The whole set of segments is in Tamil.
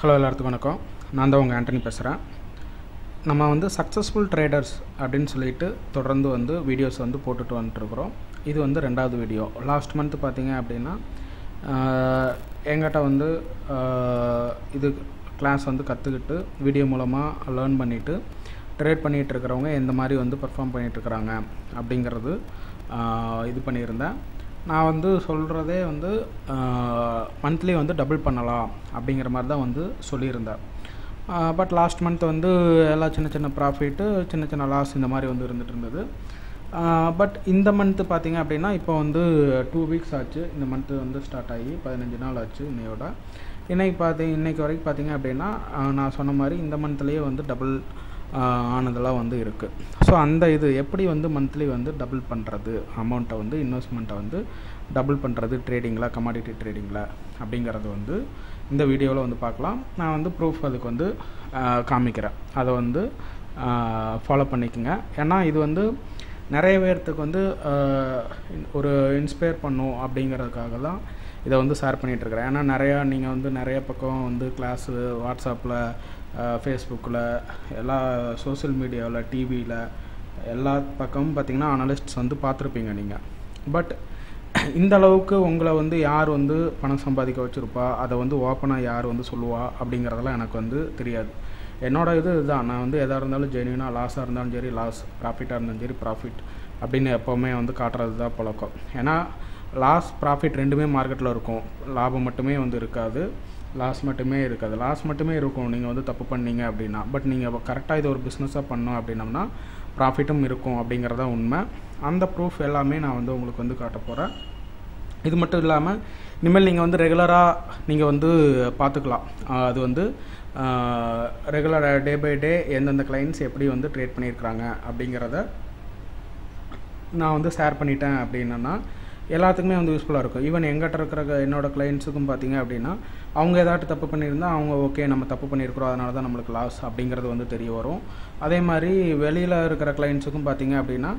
ஹலோ எல்லாத்துக்கும் வணக்கம். நான் தான் உங்கள் ஆண்டனி பேசுகிறேன் நம்ம வந்து சக்ஸஸ்ஃபுல் ட்ரேடர்ஸ் அப்படின்னு சொல்லிட்டு தொடர்ந்து வந்து வீடியோஸ் வந்து போட்டுட்டு வந்துட்டுருக்குறோம். இது வந்து ரெண்டாவது வீடியோ லாஸ்ட் மந்த் பார்த்தீங்க அப்படின்னா எங்கிட்ட வந்து இது கிளாஸ் வந்து கற்றுக்கிட்டு வீடியோ மூலமாக லேர்ன் பண்ணிவிட்டு ட்ரேட் பண்ணிகிட்டு இருக்கிறவங்க எந்த மாதிரி வந்து பெர்ஃபார்ம் பண்ணிகிட்ருக்குறாங்க அப்படிங்கிறது இது பண்ணியிருந்தேன். நான் வந்து சொல்கிறதே வந்து மந்த்லி வந்து டபுள் பண்ணலாம் அப்படிங்கிற மாதிரி தான் வந்து சொல்லியிருந்தேன். பட் லாஸ்ட் மந்த் வந்து எல்லாம் சின்ன சின்ன ப்ராஃபிட்டு சின்ன சின்ன லாஸ் இந்த மாதிரி வந்து இருந்துகிட்டு இருந்தது. பட் இந்த மந்த்து பார்த்தீங்க அப்படின்னா இப்போ வந்து டூ வீக்ஸ் ஆச்சு. இந்த மந்த்து வந்து ஸ்டார்ட் ஆகி பதினஞ்சு நாள் ஆச்சு இன்னையோட. இன்றைக்கி பார்த்தி இன்னைக்கு வரைக்கும் பார்த்திங்க அப்படின்னா நான் சொன்ன மாதிரி இந்த மந்த்லேயே வந்து டபுள் ஆனதெல்லாம் வந்து இருக்குது ஸோ அந்த இது எப்படி வந்து மந்த்லி வந்து டபுள் பண்ணுறது அமௌண்ட்டை வந்து இன்வெஸ்ட்மெண்ட்டை வந்து டபுள் பண்ணுறது ட்ரேடிங்கில் கமாடிட்டி ட்ரேடிங்கில் அப்படிங்கிறது வந்து இந்த வீடியோவில் வந்து பார்க்கலாம். நான் வந்து ப்ரூஃப் அதுக்கு வந்து காமிக்கிறேன். அதை வந்து ஃபாலோ பண்ணிக்கோங்க. ஏன்னா இது வந்து நிறைய பேர்த்துக்கு வந்து ஒரு இன்ஸ்பயர் பண்ணும் அப்படிங்கிறதுக்காக தான் இதை வந்து ஷேர் பண்ணிகிட்ருக்கிறேன் ஏன்னா நிறையா நீங்கள் வந்து நிறைய பக்கம் வந்து கிளாஸு வாட்ஸ்அப்பில் ஃபேஸ்புக்கில் எல்லா சோஷியல் மீடியாவில் டிவியில் எல்லா பக்கமும் பார்த்திங்கன்னா அனலிஸ்ட்ஸ் வந்து பார்த்துருப்பீங்க நீங்கள் பட் இந்த அளவுக்கு உங்களை வந்து யார் வந்து பணம் சம்பாதிக்க வச்சுருப்பா அதை வந்து ஓப்பனாக யார் வந்து சொல்லுவா அப்படிங்கிறதெல்லாம் எனக்கு வந்து தெரியாது. என்னோட இது இதுதான். நான் வந்து எதாக இருந்தாலும் ஜென்யூனாக லாஸாக இருந்தாலும் சரி லாஸ் ப்ராஃபிட்டாக இருந்தாலும் சரி ப்ராஃபிட் அப்படின்னு எப்போவுமே வந்து காட்டுறது தான் பழக்கம். ஏன்னா லாஸ் ப்ராஃபிட் ரெண்டுமே மார்க்கெட்டில் இருக்கும். லாபம் மட்டுமே வந்து இருக்காது. லாஸ் மட்டுமே இருக்காது லாஸ் மட்டுமே இருக்கும். நீங்கள் வந்து தப்பு பண்ணீங்க அப்படின்னா. பட் நீங்கள் கரெக்டாக இது ஒரு பிஸ்னஸாக பண்ணோம் அப்படின்னம்னா ப்ராஃபிட்டும் இருக்கும் அப்படிங்கிறதா உண்மை. அந்த ப்ரூஃப் எல்லாமே நான் வந்து உங்களுக்கு வந்து காட்ட போகிறேன் இது மட்டும் இல்லாமல் இனிமேல் நீங்கள் வந்து ரெகுலராக நீங்கள் வந்து பார்த்துக்கலாம். அது வந்து ரெகுலராக டே பை டே எந்தெந்த கிளைண்ட்ஸ் எப்படி வந்து ட்ரேட் பண்ணியிருக்கிறாங்க அப்படிங்கிறத நான் வந்து ஷேர் பண்ணிட்டேன் அப்படின்னா எல்லாத்துக்குமே வந்து யூஸ்ஃபுல்லாக இருக்கும். ஈவன் எங்கிட்ட இருக்கிற என்னோட கிளைண்ட்ஸுக்கும் பார்த்தீங்க அப்படின்னா அவங்க ஏதாட்டும் தப்பு பண்ணியிருந்தால் அவங்க ஓகே நம்ம தப்பு பண்ணியிருக்கிறோம் அதனால தான் நம்மளுக்கு லாஸ் அப்படிங்கிறது வந்து தெரிய வரும். அதே மாதிரி வெளியில் இருக்கிற கிளைண்ட்ஸுக்கும் பார்த்தீங்க அப்படின்னா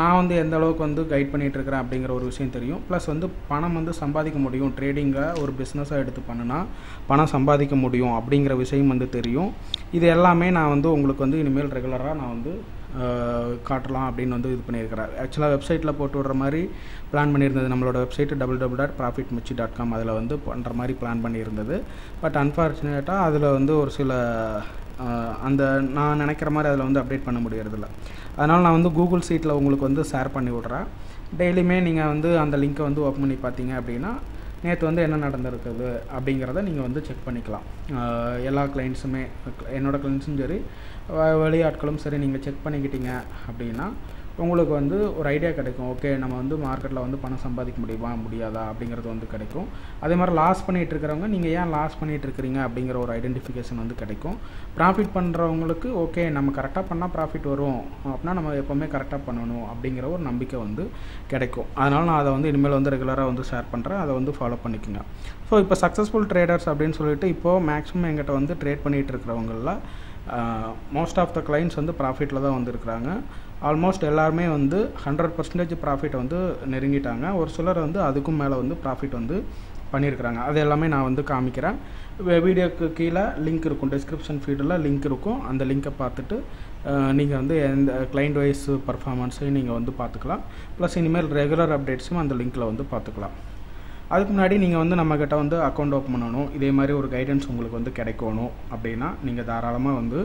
நான் வந்து எந்த அளவுக்கு வந்து கைட் பண்ணிகிட்டு இருக்கிறேன் அப்படிங்கிற ஒரு விஷயம் தெரியும். ப்ளஸ் வந்து பணம் வந்து சம்பாதிக்க முடியும். ட்ரேடிங்கை ஒரு பிஸ்னஸாக எடுத்து பண்ணுனா பணம் சம்பாதிக்க முடியும் அப்படிங்கிற விஷயம் வந்து தெரியும். இது எல்லாமே நான் வந்து உங்களுக்கு வந்து இனிமேல் ரெகுலராக நான் வந்து காட்டலாம் அப்படின்னு வந்து இது பண்ணியிருக்கிறார். ஆக்சுவலாக வெப்சைட்டில் போட்டு விடுற மாதிரி பிளான் பண்ணியிருந்தது. நம்மளோட website double double dot profit மிச்சி dot com அதில் வந்து பண்ணுற மாதிரி பிளான் பண்ணியிருந்தது. பட் அன்ஃபார்ச்சுனேட்டாக அதில் வந்து ஒரு சில அந்த நான் நினைக்கிற மாதிரி அதில் வந்து அப்டேட் பண்ண முடியறதில்ல. அதனால் நான் வந்து கூகுள் சீட்டில் உங்களுக்கு வந்து ஷேர் பண்ணி விட்றேன். டெய்லியுமே நீங்கள் வந்து அந்த லிங்க்கை வந்து ஓப்பன் பண்ணி பார்த்தீங்க அப்படின்னா நேற்று வந்து என்ன நடந்திருக்குது அப்படிங்கிறத நீங்கள் வந்து செக் பண்ணிக்கலாம். எல்லா கிளைண்ட்ஸுமே என்னோடய கிளைண்ட்ஸும் சரி வெளியாட்களும் சரி நீங்கள் செக் பண்ணிக்கிட்டீங்க அப்படின்னா உங்களுக்கு வந்து ஒரு ஐடியா கிடைக்கும். ஓகே நம்ம வந்து மார்க்கெட்டில் வந்து பணம் சம்பாதிக்க முடியுமா முடியாதா அப்படிங்கிறது வந்து கிடைக்கும். அதே மாதிரி லாஸ் பண்ணிகிட்டு இருக்கிறவங்க நீங்கள் ஏன் லாஸ் பண்ணிகிட்டு இருக்கிறீங்க அப்படிங்கிற ஒரு ஐடென்டிஃபிகேஷன் வந்து கிடைக்கும். ப்ராஃபிட் பண்ணுறவங்களுக்கு ஓகே நம்ம கரெக்டாக பண்ணால் ப்ராஃபிட் வரும். அப்படின்னா நம்ம எப்போவுமே கரெக்டாக பண்ணணும் அப்படிங்கிற ஒரு நம்பிக்கை வந்து கிடைக்கும். அதனால் நான் அதை வந்து இனிமேல் வந்து ரெகுலராக வந்து ஷேர் பண்ணுறேன் அதை வந்து ஃபாலோ பண்ணிக்கோங்க. ஸோ இப்போ சக்ஸஸ்ஃபுல் ட்ரேடர்ஸ் அப்படின்னு சொல்லிட்டு இப்போது மேக்ஸிமம் எங்கிட்ட வந்து ட்ரேட் பண்ணிகிட்டு இருக்கிறவங்களில் மோஸ்ட் ஆஃப் த கிளைண்ட்ஸ் வந்து ப்ராஃபிட்டில் தான் வந்திருக்கிறாங்க. ஆல்மோஸ்ட் எல்லாருமே வந்து ஹண்ட்ரட் பர்சன்டேஜ் ப்ராஃபிட்டை வந்து நெருங்கிட்டாங்க. ஒரு சிலர் வந்து அதுக்கும் மேலே வந்து ப்ராஃபிட் வந்து பண்ணியிருக்கிறாங்க அது எல்லாமே நான் வந்து காமிக்கிறேன். வீடியோக்கு கீழே லிங்க் இருக்கும். டிஸ்கிரிப்ஷன் ஃபீல்டில் லிங்க் இருக்கும். அந்த லிங்க்கை பார்த்துட்டு நீங்கள் வந்து எந்த கிளைண்ட் வைஸ் பர்ஃபார்மன்ஸையும் நீங்கள் வந்து பார்த்துக்கலாம். ப்ளஸ் இனிமேல் ரெகுலர் அப்டேட்ஸும் அந்த லிங்க்கில் வந்து பார்த்துக்கலாம். அதுக்கு முன்னாடி நீங்கள் வந்து நம்மக்கிட்ட வந்து அக்கௌண்ட் ஓப்பன் பண்ணணும். இதே மாதிரி ஒரு கைடன்ஸ் உங்களுக்கு வந்து கிடைக்கணும் அப்படின்னா நீங்கள் தாராளமாக வந்து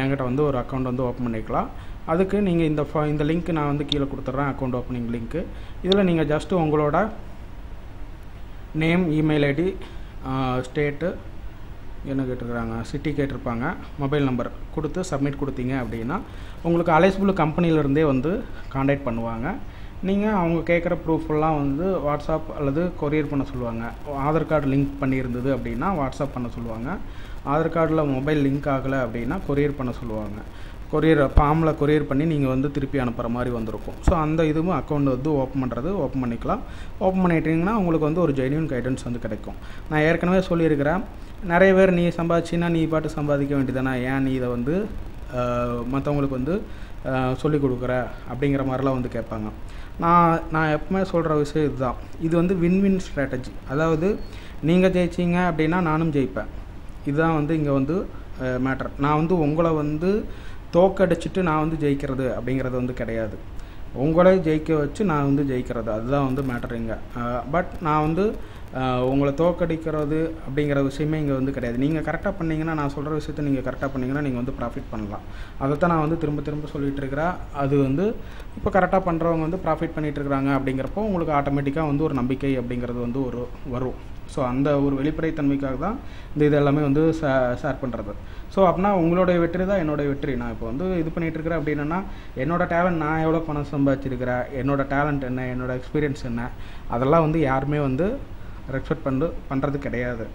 என்கிட்ட வந்து ஒரு அக்கௌண்ட் வந்து ஓப்பன் பண்ணிக்கலாம். அதுக்கு நீங்கள் இந்த ஃப இந்த லிங்க் நான் வந்து கீழே கொடுத்துட்றேன் அக்கௌண்ட் ஓப்பனிங் லிங்க்கு இதில் நீங்கள் ஜஸ்ட்டு உங்களோட நேம் இமெயில் ஐடி ஸ்டேட்டு என்ன கேட்டிருக்கிறாங்க? சிட்டி கேட்டிருப்பாங்க. மொபைல் நம்பர் கொடுத்து சப்மிட் கொடுத்தீங்க அப்படின்னா உங்களுக்கு அலைஸ்புல் கம்பெனிலேருந்தே வந்து காண்டாக்ட் பண்ணுவாங்க. நீங்கள் அவங்க கேட்குற ப்ரூஃபெல்லாம் வந்து வாட்ஸ்அப் அல்லது கொரியர் பண்ண சொல்லுவாங்க. ஆதார் கார்டு லிங்க் பண்ணியிருந்தது அப்படின்னா வாட்ஸ்அப் பண்ண சொல்லுவாங்க. ஆதார் கார்டில் மொபைல் லிங்க் ஆகலை அப்படின்னா கொரியர் பண்ண சொல்லுவாங்க. கொரியர் ஃபார்மில் கொரியர் பண்ணி நீங்கள் வந்து திருப்பி அனுப்புகிற மாதிரி வந்திருக்கும். ஸோ அந்த இதுவும் அக்கௌண்ட் வந்து ஓப்பன் பண்ணுறது ஓப்பன் பண்ணிக்கலாம். ஓப்பன் பண்ணிட்டீங்கன்னா உங்களுக்கு வந்து ஒரு ஜென்யூன் கைடன்ஸ் வந்து கிடைக்கும். நான் ஏற்கனவே சொல்லியிருக்கிறேன். நிறைய பேர் நீ சம்பாதிச்சின்னா நீ பாட்டு சம்பாதிக்க வேண்டியதானே ஏன் நீ இதை வந்து மற்றவங்களுக்கு வந்து சொல்லிக் கொடுக்குற அப்படிங்கிற மாதிரிலாம் வந்து கேட்பாங்க. நான் நான் எப்பவுமே சொல்கிற விஷயம் இதுதான். இது வந்து வின் வின் ஸ்ட்ராட்டஜி அதாவது நீங்கள் ஜெயிச்சிங்க அப்படின்னா நானும் ஜெயிப்பேன். இதுதான் வந்து இங்கே வந்து மேட்டர் நான் வந்து உங்களை வந்து தோக்கடிச்சிட்டு நான் வந்து ஜெயிக்கிறது அப்படிங்கிறது வந்து கிடையாது. உங்களை ஜெயிக்க வச்சு நான் வந்து ஜெயிக்கிறது. அதுதான் வந்து மேட்டர் இங்கே. பட் நான் வந்து உங்களை தோக்கடிக்கிறது அப்படிங்கிற விஷயமே இங்கே வந்து கிடையாது. நீங்கள் கரெக்டாக பண்ணிங்கன்னா நான் சொல்கிற விஷயத்த நீங்கள் கரெக்டாக பண்ணீங்கன்னா நீங்கள் வந்து ப்ராஃபிட் பண்ணலாம். அதைத்தான் நான் வந்து திரும்ப திரும்ப சொல்லிட்டு இருக்கிறேன் அது வந்து இப்போ கரெக்டாக பண்ணுறவங்க வந்து ப்ராஃபிட் பண்ணிகிட்டு இருக்கிறாங்க அப்படிங்கிறப்போ உங்களுக்கு ஆட்டோமேட்டிக்காக வந்து ஒரு நம்பிக்கை அப்படிங்கிறது வந்து ஒரு வரும். ஸோ அந்த ஒரு வெளிப்படைத்தன்மைக்காக தான் இந்த இது எல்லாமே வந்து ஷேர் பண்ணுறது ஸோ அப்படின்னா உங்களுடைய வெற்றி தான் என்னோட வெற்றி. நான் இப்போ வந்து இது பண்ணிகிட்டு இருக்கிறேன் அப்படின்னா என்னோட டேலண்ட் நான் எவ்வளோ பணம் சம்பாதிச்சிருக்கிறேன்? என்னோட டேலண்ட் என்ன? என்னோட எக்ஸ்பீரியன்ஸ் என்ன? அதெல்லாம் வந்து யாருமே வந்து ரெஸ்பெக்ட் பண்ணு பண்ணுறது கிடையாது.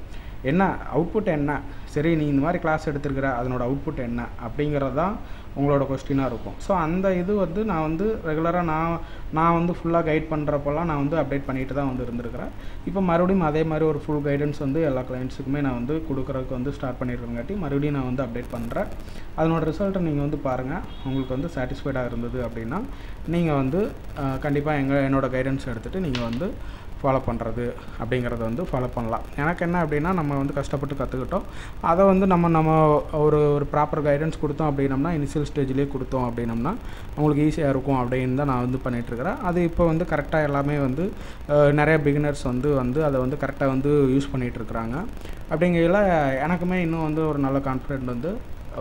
என்ன அவுட்புட் என்ன? சரி நீ இந்த மாதிரி கிளாஸ் எடுத்துருக்கிற அதனோட அவுட்புட் என்ன? அப்படிங்கிறது தான் உங்களோட கொஸ்டினாக இருக்கும். ஸோ அந்த இது வந்து நான் வந்து ரெகுலராக நான் நான் வந்து ஃபுல்லாக கைட் பண்ணுறப்பெல்லாம் நான் வந்து அப்டேட் பண்ணிட்டு தான் வந்து இருந்திருக்கிறேன். இப்போ மறுபடியும் அதே மாதிரி ஒரு ஃபுல் கைடன்ஸ் வந்து எல்லா கிளைண்ட்ஸுக்குமே நான் வந்து கொடுக்குறதுக்கு வந்து ஸ்டார்ட் பண்ணியிருக்கங்காட்டி மறுபடியும் நான் வந்து அப்டேட் பண்ணுறேன் அதனோட ரிசல்ட்டை நீங்கள் வந்து பாருங்கள் உங்களுக்கு வந்து சாட்டிஸ்ஃபைடாக இருந்தது அப்படின்னா நீங்கள் வந்து கண்டிப்பாக எங்கள் என்னோட கைடன்ஸ் எடுத்துகிட்டு நீங்கள் வந்து ஃபாலோ பண்ணுறது அப்படிங்கிறத வந்து ஃபாலோ பண்ணலாம். எனக்கு என்ன அப்படின்னா நம்ம வந்து கஷ்டப்பட்டு கற்றுக்கிட்டோம் அதை வந்து நம்ம நம்ம ஒரு ஒரு ப்ராப்பர் கைடன்ஸ் கொடுத்தோம் அப்படின்னம்னா இனிஷியல் ஸ்டேஜ்லேயே கொடுத்தோம் அப்படின்னம்னா அவங்களுக்கு ஈஸியாக இருக்கும் அப்படின்னு தான் நான் வந்து பண்ணிகிட்ருக்கிறேன் அது இப்போ வந்து கரெக்டாக எல்லாமே வந்து நிறைய பிகினர்ஸ் வந்து வந்து அதை வந்து கரெக்டாக வந்து யூஸ் பண்ணிகிட்ருக்குறாங்க அப்படிங்கையில் எனக்குமே இன்னும் வந்து ஒரு நல்ல கான்ஃபிடென்ட் வந்து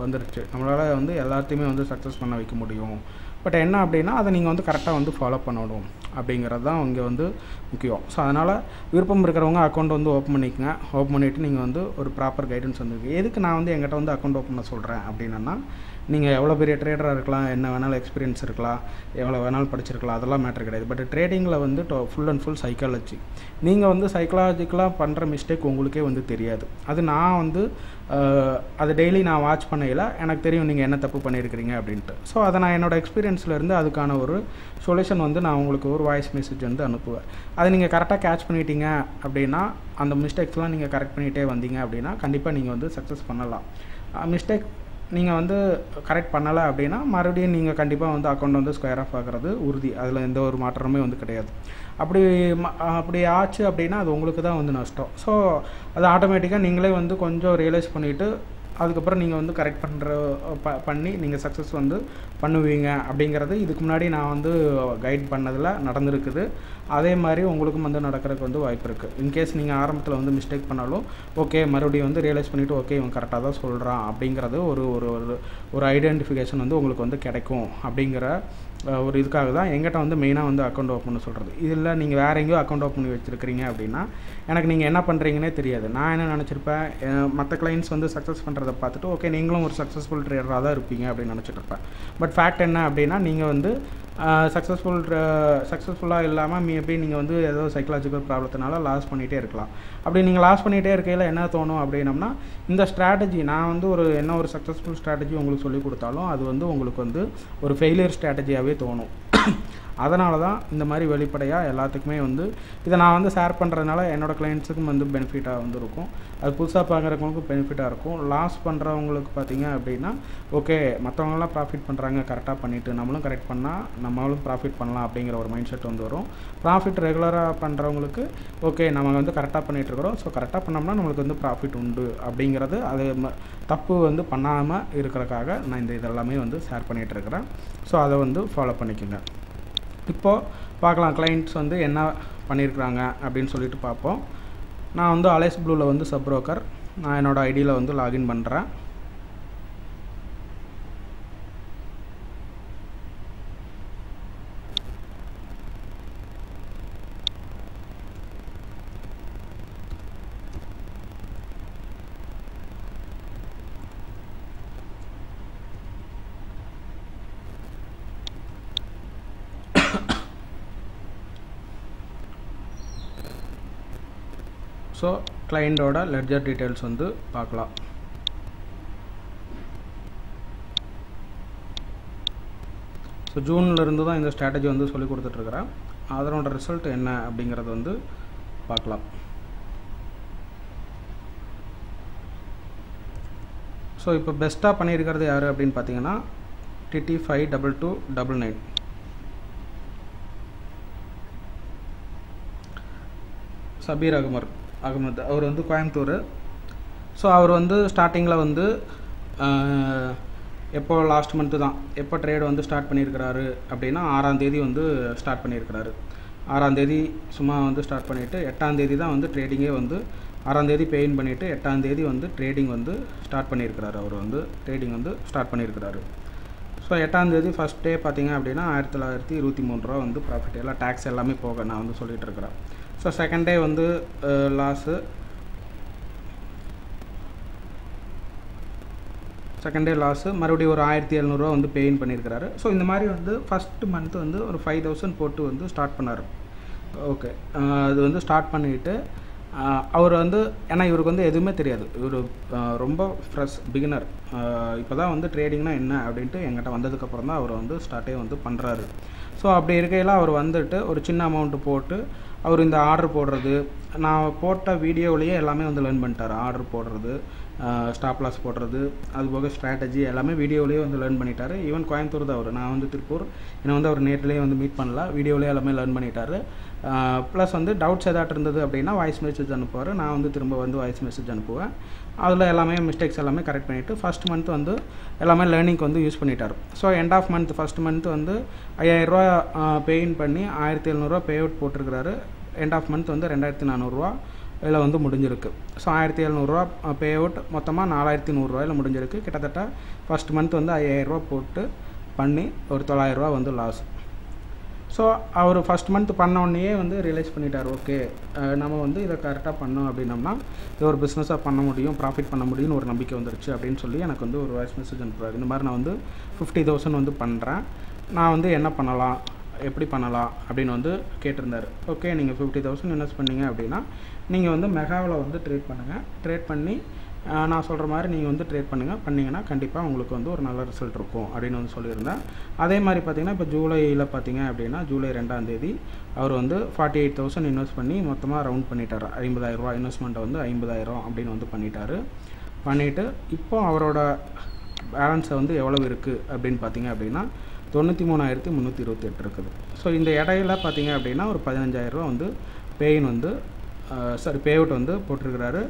வந்துருச்சு. நம்மளால் வந்து எல்லாத்தையுமே வந்து சக்ஸஸ் பண்ண வைக்க முடியும். பட் என்ன அப்படின்னா அதை நீங்கள் வந்து கரெக்டாக வந்து ஃபாலோ பண்ணணும் அப்படிங்கிறது தான் இங்கே வந்து முக்கியம். ஸோ அதனால் விருப்பம் இருக்கிறவங்க அக்கௌண்ட் வந்து ஓப்பன் பண்ணிக்கங்க. ஓப்பன் பண்ணிவிட்டு நீங்கள் வந்து ஒரு ப்ராப்பர் கைடன்ஸ் வந்து எதுக்கு நான் வந்து எங்கிட்ட வந்து அக்கௌண்ட் ஓப்பன் பண்ண சொல்கிறேன் அப்படின்னா நீங்கள் எவ்வளோ பெரிய ட்ரேடராக இருக்கலாம் என்ன வேணாலும் எக்ஸ்பீரியன்ஸ் இருக்கலாம் எவ்வளோ வேணாலும் படிச்சிருக்கலாம் அதெல்லாம் மேட்ரு கிடையாது. பட் ட்ரேடிங்கில் வந்து ஃபுல் அண்ட் ஃபுல் சைக்காலஜி நீங்கள் வந்து சைக்காலஜிக்கலாக பண்ணுற மிஸ்டேக் உங்களுக்கே வந்து தெரியாது. அது நான் வந்து அதை டெய்லி நான் வாட்ச் பண்ணையில் எனக்கு தெரியும் நீங்கள் என்ன தப்பு பண்ணியிருக்கிறீங்க அப்படின்ட்டு. ஸோ அதை நான் என்னோட எக்ஸ்பீரியன்ஸ்லேருந்து அதுக்கான ஒரு சொல்யூஷன் வந்து நான் உங்களுக்கு ஒரு வாய்ஸ் மெசேஜ் வந்து அனுப்புவேன். அதை நீங்கள் கரெக்டாக கேட்ச் பண்ணிட்டீங்க அப்படின்னா அந்த மிஸ்டேக்ஸ்லாம் நீங்கள் கரெக்ட் பண்ணிகிட்டே வந்தீங்க அப்படின்னா கண்டிப்பாக நீங்கள் வந்து சக்ஸஸ் பண்ணலாம். மிஸ்டேக் நீங்கள் வந்து கரெக்ட் பண்ணலை அப்படின்னா மறுபடியும் நீங்கள் கண்டிப்பாக வந்து அக்கௌண்ட் வந்து ஸ்கொயர் ஆஃப் ஆகிறது உறுதி. அதில் எந்த ஒரு மாற்றமே வந்து கிடையாது. அப்படி ம- அப்படி ஆச்சு அப்படின்னா அது உங்களுக்கு தான் வந்து நஷ்டம். ஸோ அது ஆட்டோமேட்டிக்காக நீங்களே வந்து கொஞ்சம் ரியலைஸ் பண்ணிவிட்டு அதுக்கப்புறம் நீங்கள் வந்து கரெக்ட் பண்ணுற ப பண்ணி நீங்கள் சக்ஸஸ் வந்து பண்ணுவீங்க. அப்படிங்கிறது இதுக்கு முன்னாடி நான் வந்து கைட் பண்ணதில் நடந்திருக்குது. அதே மாதிரி உங்களுக்கும் வந்து நடக்கிறதுக்கு வந்து வாய்ப்பு இருக்குது இன்கேஸ் நீங்கள் ஆரம்பத்தில் வந்து மிஸ்டேக் பண்ணாலும் ஓகே மறுபடியும் வந்து ரியலைஸ் பண்ணிவிட்டு ஓகே இவன் கரெக்டாக தான் சொல்கிறான் அப்படிங்கிறது ஒரு ஒரு ஒரு ஒரு ஐடென்டிஃபிகேஷன் வந்து உங்களுக்கு வந்து கிடைக்கும் அப்படிங்கிற ஒரு இதுக்காக தான் எங்கிட்ட வந்து மெயினாக வந்து அக்கௌண்ட் ஓப்பன் பண்ண சொல்கிறது இதில் நீங்கள் வேறு எங்கேயோ அக்கௌண்ட் ஓப்பன் பண்ணி வச்சுருக்கிறீங்க அப்படின்னா எனக்கு நீங்கள் என்ன பண்ணுறீங்கன்னே தெரியாது. நான் என்ன நினச்சிருப்பேன் மற்ற கிளைண்ட்ஸ் வந்து சக்ஸஸ் பண்ணுறதை பார்த்துட்டு ஓகே நீங்களும் ஒரு சக்ஸஸ்ஃபுல் ட்ரேடராக தான் இருப்பீங்க அப்படின்னு நினச்சிட்ருப்பேன் பட் ஃபேக்ட் என்ன அப்படின்னா நீங்கள் வந்து சக்ஸஸ்ஃபுல் சக்ஸஸ்ஃபுல்லாக இல்லாமல் மேபி நீங்கள் வந்து ஏதோ சைக்கலாஜிக்கல் ப்ராப்ளத்தினால லாஸ் பண்ணிகிட்டே இருக்கலாம். அப்படி நீங்கள் லாஸ் பண்ணிகிட்டே இருக்கையில் என்ன தோணும் அப்படின்னம்னா இந்த ஸ்ட்ராட்டஜி நான் வந்து ஒரு என்ன ஒரு சக்ஸஸ்ஃபுல் ஸ்ட்ராட்டஜி உங்களுக்கு சொல்லி கொடுத்தாலும் அது வந்து உங்களுக்கு வந்து ஒரு ஃபெயிலியர் ஸ்ட்ராட்டஜியாகவே தோணும். அதனால தான் இந்த மாதிரி வெளிப்படையாக எல்லாத்துக்குமே வந்து இதை நான் வந்து ஷேர் பண்ணுறதுனால என்னோடய கிளைண்ட்ஸுக்கும் வந்து பெனிஃபிட்டாக வந்து இருக்கும். அது புதுசாக பார்க்குறவங்களுக்கும் பெனிஃபிட்டாக இருக்கும். லாஸ் பண்ணுறவங்களுக்கு பார்த்தீங்க அப்படின்னா ஓகே மற்றவங்களாம் ப்ராஃபிட் பண்ணுறாங்க கரெக்டாக பண்ணிவிட்டு நம்மளும் கரெக்ட் பண்ணால் நம்மளும் ப்ராஃபிட் பண்ணலாம் அப்படிங்கிற ஒரு மைண்ட் செட் வந்து வரும். ப்ராஃபிட் ரெகுலராக பண்ணுறவங்களுக்கு ஓகே நம்ம வந்து கரெக்டாக பண்ணிகிட்டு இருக்கிறோம். ஸோ கரெக்டாக பண்ணோம்னா நம்மளுக்கு வந்து ப்ராஃபிட் உண்டு அப்படிங்கிறது அது ம- தப்பு வந்து பண்ணாமல் இருக்கிறக்காக நான் இந்த இதெல்லாமே வந்து ஷேர் பண்ணிகிட்டு இருக்கிறேன். ஸோ அதை வந்து ஃபாலோ பண்ணிக்கோங்க. இப்போது பார்க்கலாம் கிளைண்ட்ஸ் வந்து என்ன பண்ணியிருக்கிறாங்க அப்படின்னு சொல்லிட்டு பார்ப்போம். நான் வந்து அலைஸ் ப்ளூவில் வந்து சப் ப்ரோக்கர் நான் என்னோடய ஐடியில் வந்து லாகின் பண்ணுறேன் ஸோ கிளைண்டோட லெட்ஜர் டீட்டெயில்ஸ் வந்து பார்க்கலாம். ஸோ ஜூன்லேருந்து தான் இந்த ஸ்ட்ராட்டஜி வந்து சொல்லி கொடுத்துட்ருக்குறேன். அதனோட ரிசல்ட் என்ன அப்படிங்கிறது வந்து பார்க்கலாம். ஸோ இப்போ பெஸ்ட்டாக பண்ணியிருக்கிறது யார் அப்படின்னு பார்த்தீங்கன்னா DD five double two double nine Sabir அகமர். Ahmed அவர் வந்து கோயம்புத்தூர். ஸோ அவர் வந்து ஸ்டார்டிங்கில் வந்து எப்போ லாஸ்ட் மந்த்து தான் எப்போ ட்ரேட் வந்து ஸ்டார்ட் பண்ணியிருக்கிறாரு அப்படின்னா ஆறாந்தேதி வந்து ஸ்டார்ட் பண்ணியிருக்கிறாரு. ஆறாந்தேதி சும்மா வந்து ஸ்டார்ட் பண்ணிவிட்டு எட்டாந்தேதி தான் வந்து ட்ரேடிங்கே வந்து ஆறாந்தேதி பெயின் பண்ணிவிட்டு எட்டாந்தேதி வந்து ட்ரேடிங் வந்து ஸ்டார்ட் பண்ணியிருக்கிறாரு. அவர் வந்து ட்ரேடிங் வந்து ஸ்டார்ட் பண்ணியிருக்கிறாரு. ஸோ எட்டாந்தேதி ஃபஸ்ட் டே பார்த்தீங்க அப்படின்னா ஆயிரத்தி தொள்ளாயிரத்தி இருபத்தி மூணு ரூபா வந்து ப்ராஃபிட் எல்லாம் டேக்ஸ் எல்லாமே போக நான் வந்து சொல்லிகிட்டு இருக்கிறேன். ஸோ செகண்ட் டே வந்து லாஸு செகண்ட் டே லாஸு மறுபடியும் ஒரு ஆயிரத்தி எழுநூறுவா வந்து பெயின் பண்ணியிருக்கிறாரு ஸோ இந்த மாதிரி வந்து ஃபஸ்ட்டு மந்த்து வந்து ஒரு ஃபைவ் தௌசண்ட் போட்டு வந்து ஸ்டார்ட் பண்ணார். ஓகே அது வந்து ஸ்டார்ட் பண்ணிவிட்டு uh, அவர் வந்து ஏன்னா இவருக்கு வந்து எதுவுமே தெரியாது. இவர் uh, ரொம்ப ஃப்ரெஷ் பிகினர் இப்போ தான் வந்து ட்ரேடிங்னா என்ன அப்படின்ட்டு எங்கிட்ட வந்ததுக்கப்புறம் தான் அவர் வந்து ஸ்டார்ட்டே வந்து பண்ணுறாரு ஸோ அப்படி இருக்கையில் அவர் வந்துட்டு ஒரு சின்ன அமௌண்ட்டு போட்டு அவர் இந்த ஆர்டர் போடுறது. நான் போட்ட வீடியோவிலேயே எல்லாமே வந்து லேர்ன் பண்ணிட்டார். ஆர்டர் போடுறது ஸ்டாப் லாஸ் போடுறது அது போக ஸ்ட்ராட்டஜி எல்லாமே வீடியோவிலேயே வந்து லேர்ன் பண்ணிட்டார். ஈவன் கோயம்புத்தூர் தான் அவர். நான் வந்து திருப்பூர். என்னை வந்து அவர் நேர்லேயே வந்து மீட் பண்ணல. வீடியோவிலேயே எல்லாமே லேர்ன் பண்ணிட்டாரு. ப்ளஸ் வந்து டவுட்ஸ் ஏதாட்டு இருந்தது அப்படின்னா வாய்ஸ் மெசேஜ் அனுப்புவார். நான் வந்து திரும்ப வந்து வாய்ஸ் மெசேஜ் அனுப்புவேன். அதில் எல்லாமே மிஸ்டேக்ஸ் எல்லாமே கரெக்ட் பண்ணிவிட்டு ஃபஸ்ட் மந்த் வந்து எல்லாமே லேர்னிங்க்கு வந்து யூஸ் பண்ணிட்டார். So end of month first month வந்து ஐயாயிரரூவா பேயின் பண்ணி ஆயிரத்தி எழுநூறுவா பே அவுட் போட்டிருக்கிறாரு. எண்ட் ஆஃப் மந்த் வந்து ரெண்டாயிரத்தி நானூறுரூவா இதில் வந்து முடிஞ்சிருக்கு. ஸோ ஆயிரத்தி எழுநூறுவா பே அவுட் மொத்தமாக நாலாயிரத்தி நூறுரூவாயில் முடிஞ்சிருக்கு. கிட்டத்தட்ட ஃபஸ்ட் மந்த் வந்து ஐயாயிரரூவா போட்டு பண்ணி ஒரு தொள்ளாயிரரூவா வந்து லாஸ் ஸோ அவர் ஃபஸ்ட் மந்த் பண்ண வந்து ரியலைஸ் பண்ணிட்டார் ஓகே நம்ம வந்து இதை கரெக்டாக பண்ணோம் அப்படின்னம்னா இது ஒரு பிஸ்னஸாக பண்ண முடியும் ப்ராஃபிட் பண்ண முடியும்னு ஒரு நம்பிக்கை வந்துருச்சு அப்படின்னு சொல்லி எனக்கு வந்து ஒரு வாய்ஸ் மெசேஜ் அனுப்புறாரு. இந்த மாதிரி நான் வந்து ஃபிஃப்டி தௌசண்ட் வந்து பண்ணுறேன் நான் வந்து என்ன பண்ணலாம் எப்படி பண்ணலாம் அப்படின்னு வந்து கேட்டிருந்தார். ஓகே நீங்கள் ஃபிஃப்டி தௌசண்ட் இன்வெஸ்ட் பண்ணீங்க அப்படின்னா நீங்கள் வந்து மெகாவில் வந்து ட்ரேட் பண்ணுங்கள் ட்ரேட் பண்ணி நான் சொல்கிற மாதிரி நீங்கள் வந்து ட்ரேட் பண்ணுங்கள் பண்ணிங்கன்னா கண்டிப்பாக உங்களுக்கு வந்து ஒரு நல்ல ரிசல்ட் இருக்கும் அப்படின்னு வந்து சொல்லியிருந்தேன். அதே மாதிரி பார்த்தீங்கன்னா இப்போ ஜூலையில் பார்த்தீங்க அப்படின்னா ஜூலை ரெண்டாம் தேதி அவர் வந்து ஃபார்ட்டி எயிட் தௌசண்ட் இன்வெஸ்ட் பண்ணி மொத்தமாக ரவுண்ட் பண்ணிட்டார். ஐம்பதாயிரரூவா இன்வெஸ்ட்மெண்ட்டை வந்து ஐம்பதாயிரம் அப்படின்னு வந்து பண்ணிட்டார். பண்ணிவிட்டு இப்போ அவரோட பேலன்ஸை வந்து எவ்வளவு இருக்குது அப்படின்னு பார்த்தீங்க அப்படின்னா தொண்ணூற்றி மூணாயிரத்தி முந்நூற்றி இருபத்தி எட்டு இருக்குது. ஸோ இந்த இடையில பார்த்தீங்க அப்படின்னா ஒரு பதினஞ்சாயிரரூவா வந்து பேயின் வந்து சாரி பே அவுட் வந்து போட்டிருக்கிறாரு.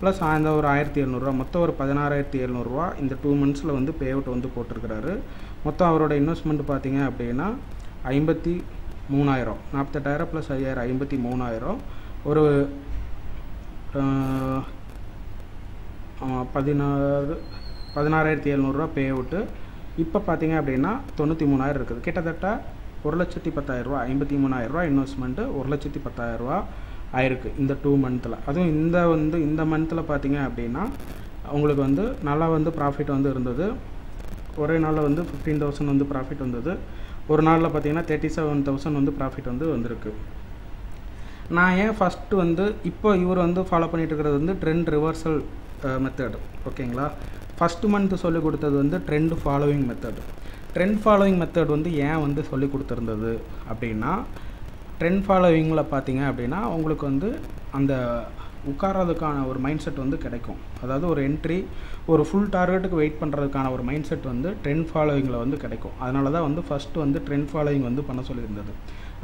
ப்ளஸ் அந்த ஒரு ஆயிரத்தி எழுநூறுவா. மொத்தம் ஒரு பதினாறாயிரத்தி எழுநூறுவா இந்த டூ மந்த்ஸில் வந்து பே அவுட் வந்து போட்டிருக்கிறாரு. மொத்தம் அவரோட இன்வெஸ்ட்மெண்ட் பார்த்தீங்க அப்படின்னா ஐம்பத்தி மூணாயிரம். நாற்பத்தெட்டாயிரம் ப்ளஸ் ஐயாயிரம் ஐம்பத்தி மூணாயிரம். ஒரு பதினாறு பதினாறாயிரத்தி எழுநூறுரூவா பே அவுட்டு இப்போ பார்த்தீங்க அப்படின்னா தொண்ணூற்றி மூணாயிரம் இருக்குது. கிட்டத்தட்ட ஒரு லட்சத்தி பத்தாயிரரூவா ஐம்பத்தி மூணாயிரரூவா இன்வெஸ்ட்மெண்ட்டு ஒரு லட்சத்தி பத்தாயிரரூவா ஆயிருக்கு இந்த டூ மந்த்தில் அதுவும் இந்த வந்து இந்த மந்தில் பார்த்தீங்க அப்படின்னா உங்களுக்கு வந்து நல்லா வந்து ப்ராஃபிட் வந்து இருந்தது. ஒரே நாளில் வந்து ஃபிஃப்டீன் தௌசண்ட் வந்து ப்ராஃபிட் வந்தது. ஒரு நாளில் பார்த்தீங்கன்னா தேர்ட்டி செவன் தௌசண்ட் வந்து ப்ராஃபிட் வந்து வந்திருக்கு. நான் ஏன் ஃபஸ்ட்டு வந்து இப்போ இவர் வந்து ஃபாலோ பண்ணிகிட்டு இருக்கிறது வந்து ட்ரெண்ட் ரிவர்சல் மெத்தட் ஓகேங்களா? ஃபஸ்ட்டு மந்த் சொல்லி கொடுத்தது வந்து trend following method trend following method வந்து ஏன் வந்து சொல்லி கொடுத்துருந்தது அப்படின்னா ட்ரெண்ட் ஃபாலோவிங்கில் பார்த்தீங்க அப்படின்னா உங்களுக்கு வந்து அந்த உட்கார்றதுக்கான ஒரு மைண்ட் செட் வந்து கிடைக்கும். அதாவது ஒரு என்ட்ரி ஒரு ஃபுல் டார்கெட்டுக்கு வெயிட் பண்ணுறதுக்கான ஒரு மைண்ட் செட் வந்து ட்ரெண்ட் ஃபாலோவிங்கில் வந்து கிடைக்கும். அதனால தான் வந்து ஃபஸ்ட்டு வந்து ட்ரெண்ட் ஃபாலோவிங் வந்து பண்ண சொல்லியிருந்தது.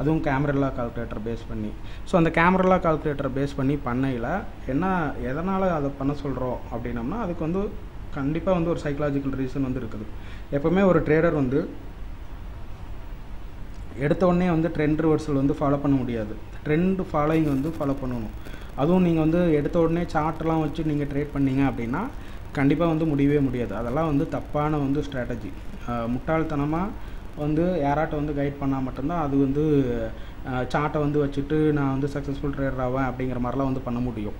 அதுவும் கேமரலா கால்குலேட்டர் பேஸ் பண்ணி. ஸோ அந்த கேமரலா கால்குலேட்டர் பேஸ் பண்ணி பண்ணையில் என்ன எதனால் அதை பண்ண சொல்கிறோம் அப்படின்னம்னா அதுக்கு வந்து கண்டிப்பாக வந்து ஒரு சைக்கலாஜிக்கல் ரீசன் வந்து இருக்குது. எப்போவுமே ஒரு ட்ரேடர் வந்து எடுத்த உடனே வந்து ட்ரெண்ட் ரிவர்சல் வந்து ஃபாலோ பண்ண முடியாது. ட்ரெண்ட் ஃபாலோயிங் வந்து ஃபாலோ பண்ணணும். அதுவும் நீங்கள் வந்து எடுத்த உடனே சார்ட்லாம் வச்சு நீங்கள் ட்ரேட் பண்ணீங்க அப்படின்னா கண்டிப்பாக வந்து முடியவே முடியாது. அதெல்லாம் வந்து தப்பான வந்து ஸ்ட்ராட்டஜி முட்டாள்தனமாக வந்து யாராட்ட வந்து கைட் பண்ணால் மட்டும்தான் அது வந்து சார்ட்டை வந்து வச்சுட்டு நான் வந்து சக்ஸஸ்ஃபுல் ட்ரேடர் ஆவேன் அப்படிங்கிற மாதிரிலாம் வந்து பண்ண முடியும்.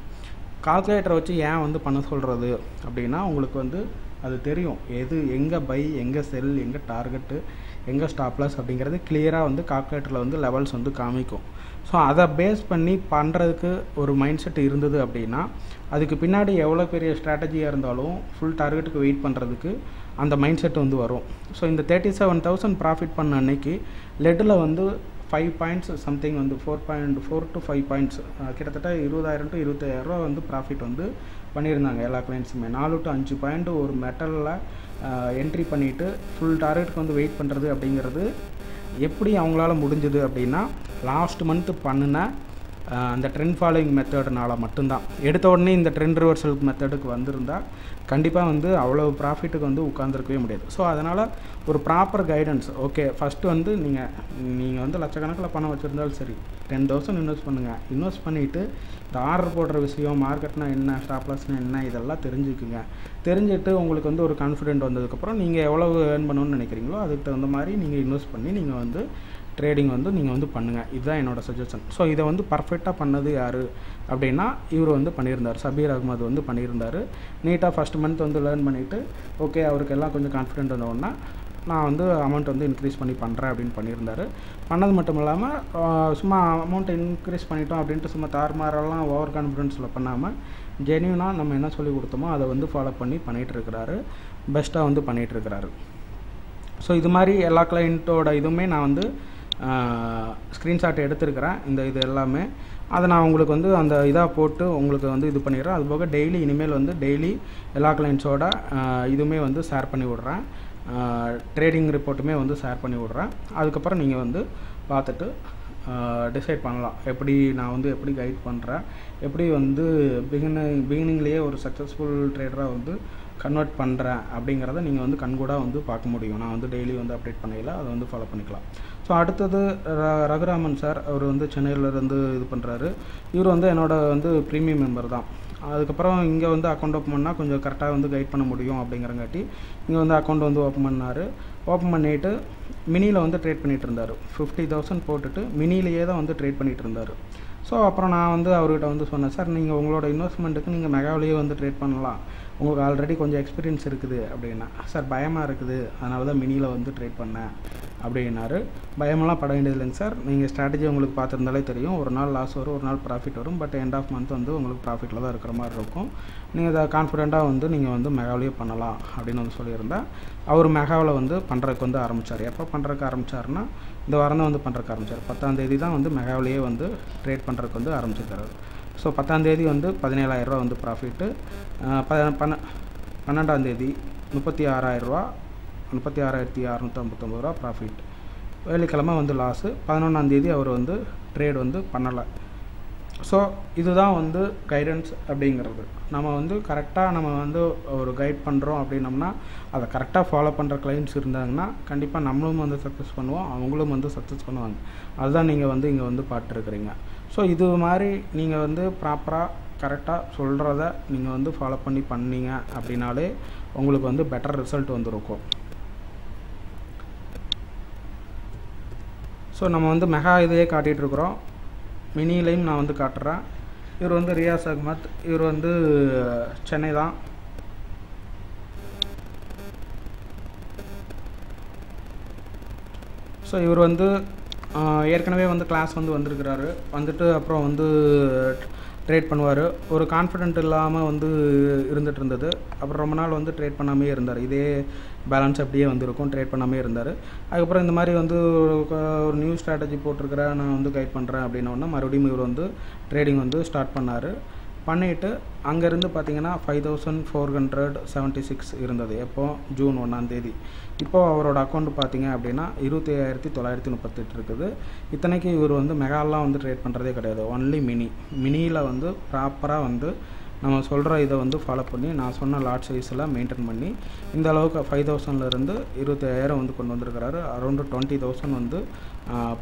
கால்குலேட்டரை வச்சு ஏன் வந்து பண்ண சொல்கிறது அப்படின்னா உங்களுக்கு வந்து அது தெரியும். எது எங்கே பை எங்கே செல் எங்கே டார்கெட்டு எங்கே ஸ்டாப்லாஸ் அப்படிங்கிறது கிளியராக வந்து கால்குலேட்டரில் வந்து லெவல்ஸ் வந்து காமிக்கும். ஸோ அதை பேஸ் பண்ணி பண்ணுறதுக்கு ஒரு மைண்ட் செட் இருந்தது அப்படின்னா அதுக்கு பின்னாடி எவ்வளோ பெரிய ஸ்ட்ராட்டஜியாக இருந்தாலும் ஃபுல் டார்கெட்டுக்கு வெயிட் பண்ணுறதுக்கு அந்த மைண்ட் செட் வந்து வரும். ஸோ இந்த தேர்ட்டி செவன் தௌசண்ட் ப்ராஃபிட் பண்ண அன்னைக்கு லெட்டில் வந்து ஃபைவ் பாயிண்ட்ஸ் சம்திங் வந்து four point four to five points கிட்டத்தட்ட இருபதாயிரம் டு இருபத்தாயிரரூவா வந்து ப்ராஃபிட் வந்து பண்ணியிருந்தாங்க எல்லா கிளைண்ட்ஸுமே நாலு டு அஞ்சு பாயிண்ட் ஒரு மெட்டலில் என்ட்ரி பண்ணிவிட்டு ஃபுல் டார்கெட்டுக்கு வந்து வெயிட் பண்ணுறது அப்படிங்கிறது எப்படி அவங்களால முடிஞ்சது அப்படின்னா லாஸ்ட் மந்த்து பண்ணின அந்த ட்ரெண்ட் ஃபாலோயிங் மெத்தட்னால மட்டும்தான். எடுத்த உடனே இந்த ட்ரெண்ட் ரிவர்சல் மெத்தடுக்கு வந்திருந்தால் கண்டிப்பாக வந்து அவ்வளோ ப்ராஃபிட்டுக்கு வந்து உட்காந்துருக்கவே முடியாது. ஸோ அதனால் ஒரு ப்ராப்பர் கைடன்ஸ் ஓகே ஃபஸ்ட்டு வந்து நீங்கள் நீங்கள் வந்து லட்சக்கணக்கில் பணம் வச்சுருந்தாலும் சரி டென் தௌசண்ட் இன்வெஸ்ட் பண்ணுங்கள் இன்வெஸ்ட் பண்ணிவிட்டு இந்த ஆர்டர் போடுற விஷயம் மார்க்கெட்னா என்ன ஸ்டாப்லாஸ்னால் என்ன இதெல்லாம் தெரிஞ்சுக்குங்க. தெரிஞ்சுட்டு உங்களுக்கு வந்து ஒரு கான்ஃபிடென்ட் வந்ததுக்கப்புறம் நீங்கள் எவ்வளவு ஏர்ன் பண்ணணும்னு நினைக்கிறீங்களோ அதுக்கு தகுந்த மாதிரி நீங்கள் இன்வெஸ்ட் பண்ணி நீங்கள் வந்து ட்ரேடிங் வந்து நீங்கள் வந்து பண்ணுங்கள் இதுதான் என்னோடய சஜஷன் ஸோ இதை வந்து பர்ஃபெக்டாக பண்ணது யார்? அப்படின்னா இவர் வந்து பண்ணியிருந்தார். சபீர் அகமது வந்து பண்ணியிருந்தார். நீட்டாக ஃபஸ்ட் மந்த் வந்து லேர்ன் பண்ணிவிட்டு ஓகே அவருக்கு எல்லாம் கொஞ்சம் கான்ஃபிடென்ட் வந்தோடனே நான் வந்து அமௌண்ட் வந்து இன்க்ரீஸ் பண்ணி பண்ணுறேன் அப்படின்னு பண்ணியிருந்தார். பண்ணது மட்டும் இல்லாமல் சும்மா அமௌண்ட் இன்க்ரீஸ் பண்ணிட்டோம் அப்படின்ட்டு சும்மா தார்மாரெல்லாம் ஓவர் கான்ஃபிடென்ஸில் பண்ணாமல் ஜென்யூனாக நம்ம என்ன சொல்லி கொடுத்தோமோ அதை வந்து ஃபாலோ பண்ணி பண்ணிகிட்டு இருக்கிறாரு பெஸ்ட்டாக வந்து பண்ணிகிட்டு இருக்கிறாரு ஸோ இது மாதிரி எல்லா கிளைண்ட்டோட இதுவுமே நான் வந்து ஸ்க்ரீன்ஷாட் எடுத்திருக்கிறேன். இந்த இது எல்லாமே. அதை நான் உங்களுக்கு வந்து அந்த இதாக போட்டு உங்களுக்கு வந்து இது பண்ணிடுறேன். அது போக டெய்லி இனிமேல் வந்து டெய்லி எல்லா கிளைண்ட்ஸோட இதுவுமே வந்து ஷேர் பண்ணி விட்றேன். ட்ரேடிங் ரிப்போர்ட்டுமே வந்து ஷேர் பண்ணி விட்றேன். அதுக்கப்புறம் நீங்கள் வந்து பார்த்துட்டு டிசைட் பண்ணலாம். எப்படி நான் வந்து எப்படி கைட் பண்ணுறேன் எப்படி வந்து பிகினிங் பிகினிங்லேயே ஒரு சக்ஸஸ்ஃபுல் ட்ரேடராக வந்து கன்வெர்ட் பண்ணுறேன் அப்படிங்கிறத நீங்கள் வந்து கண்கூடாக வந்து பார்க்க முடியும். நான் வந்து டெய்லி வந்து அப்டேட் பண்ணையில் அதை வந்து ஃபாலோ பண்ணிக்கலாம். ஸோ அடுத்தது ர- ரகுராமன் சார் அவர் வந்து சென்னையிலேருந்து இது பண்ணுறாரு இவர் வந்து என்னோட வந்து ப்ரீமியம் மெம்பர் தான். அதுக்கப்புறம் இங்கே வந்து அக்கௌண்ட் ஓப்பன் பண்ணால் கொஞ்சம் கரெக்டாக வந்து கைட் பண்ண முடியும் அப்படிங்கிறங்காட்டி இங்கே வந்து அக்கௌண்ட் வந்து ஓப்பன் பண்ணார். ஓப்பன் பண்ணிவிட்டு மினியில் வந்து ட்ரேட் பண்ணிகிட்டு இருந்தார். ஃபிஃப்டி தௌசண்ட் போட்டுட்டு மினிலேயே தான் வந்து ட்ரேட் பண்ணிகிட்டு இருந்தார். ஸோ அப்புறம் நான் வந்து அவர்கிட்ட வந்து சொன்னேன் சார் நீங்கள் உங்களோட இன்வெஸ்ட்மெண்ட்டுக்கு நீங்கள் மெகாவிலேயே வந்து ட்ரேட் பண்ணலாம். உங்களுக்கு ஆல்ரெடி கொஞ்சம் எக்ஸ்பீரியன்ஸ் இருக்குது அப்படின்னா. சார் பயமாக இருக்குது. அதனால தான் மினியில் வந்து ட்ரேட் பண்ணேன் அப்படின்னாரு. பயமெல்லாம் பட வேண்டியது இல்லைங்க சார் நீங்கள் ஸ்ட்ராட்டஜி உங்களுக்கு பார்த்துருந்தாலே தெரியும். ஒரு நாள் லாஸ் வரும் ஒரு நாள் ப்ராஃபிட் வரும். பட் எண்ட் ஆஃப் மந்த் வந்து உங்களுக்கு ப்ராஃபிட்டில் தான் இருக்கிற மாதிரி இருக்கும். நீங்கள் அதை கான்ஃபிடெண்ட்டாக வந்து நீங்கள் வந்து மெகாவிலேயே பண்ணலாம் அப்படின்னு வந்து சொல்லியிருந்தேன் அவர் மெகாவில் வந்து பண்ணுறதுக்கு வந்து ஆரம்பித்தார் எப்போ பண்ணுறதுக்கு ஆரம்பித்தாருன்னா இந்த வாரம் தான் வந்து பண்ணுறதுக்கு ஆரம்பித்தார் பத்தாம் தேதி தான் வந்து மெகாவிலேயே வந்து ட்ரேட் பண்ணுறதுக்கு வந்து ஆரம்பிச்சிருக்காரு. ஸோ பத்தாந்தேதி வந்து பதினேழாயிரரூவா வந்து ப்ராஃபிட்டு பன்ன பன்னெண்டாந்தேதி முப்பத்தி ஆறாயிரரூவா முப்பத்தி ஆறாயிரத்தி அறநூற்றம்பத்தொம்பது ரூபா ப்ராஃபிட் வெள்ளிக்கிழமை வந்து லாஸு பதினொன்றாந்தேதி அவர் வந்து ட்ரேட் வந்து பண்ணலை. ஸோ இதுதான் வந்து கைடன்ஸ் அப்படிங்கிறது. நம்ம வந்து கரெக்டாக நம்ம வந்து ஒரு கைட் பண்ணுறோம் அப்படின்னம்னா அதை கரெக்டாக ஃபாலோ பண்ணுற கிளைண்ட்ஸ் இருந்தாங்கன்னா கண்டிப்பாக நம்மளும் வந்து சக்ஸஸ் பண்ணுவோம் அவங்களும் வந்து சக்ஸஸ் பண்ணுவாங்க. அதுதான் நீங்கள் வந்து இங்கே வந்து பார்த்துருக்குறீங்க. ஸோ இது மாதிரி நீங்கள் வந்து ப்ராப்பராக கரெக்டாக சொல்கிறத நீங்கள் வந்து ஃபாலோ பண்ணி பண்ணீங்க அப்படின்னாலே உங்களுக்கு வந்து பெட்டர் ரிசல்ட் வந்துருக்கும். ஸோ நம்ம வந்து மெகா இதையே காட்டிகிட்டு இருக்கிறோம். மினிலையும் நான் வந்து காட்டுறேன். இவர் வந்து ரியாஸ் அகமத் இவர் வந்து சென்னை தான். ஸோ இவர் வந்து ஏற்கனவே வந்து கிளாஸ் வந்து வந்திருக்கிறாரு. வந்துட்டு அப்புறம் வந்து ட்ரேட் பண்ணுவார். ஒரு கான்ஃபிடென்ட் இல்லாமல் வந்து இருந்துட்டு இருந்தது. அப்புறம் ரொம்ப நாள் வந்து ட்ரேட் பண்ணாமே இருந்தார். இதே பேலன்ஸ் அப்படியே வந்திருக்கும். ட்ரேட் பண்ணாமே இருந்தார். அதுக்கப்புறம் இந்த மாதிரி வந்து ஒரு ஒரு நியூ ஸ்ட்ராட்டஜி போட்டிருக்கிறேன். நான் வந்து கைட் பண்ணுறேன் அப்படின்னோடனே மறுபடியும் இவர் வந்து ட்ரேடிங் வந்து ஸ்டார்ட் பண்ணார். பண்ணிவிட்டு அங்கேருந்து பார்த்தீங்கன்னா five thousand four hundred seventy six இருந்தது. எப்போது ஜூன் ஒன்றாந்தேதி இப்போது அவரோட அக்கௌண்ட் பார்த்தீங்க அப்படின்னா இருபத்தி ஐயாயிரத்தி தொள்ளாயிரத்தி முப்பத்தெட்டு இருக்குது. இத்தனைக்கு இவர் வந்து மெகாலாம் வந்து ட்ரேட் பண்ணுறதே கிடையாது. ஒன்லி மினி மினியில் வந்து ப்ராப்பராக வந்து நம்ம சொல்கிற இதை வந்து ஃபாலோ பண்ணி நான் சொன்ன லாட் சைஸில் மெயின்டைன் பண்ணி இந்த அளவுக்கு ஃபைவ் தௌசண்ட்லேருந்து இருபத்தி ஐயாயிரம் வந்து கொண்டு வந்திருக்கிறாரு. அரௌண்டு டுவெண்ட்டி தௌசண்ட் வந்து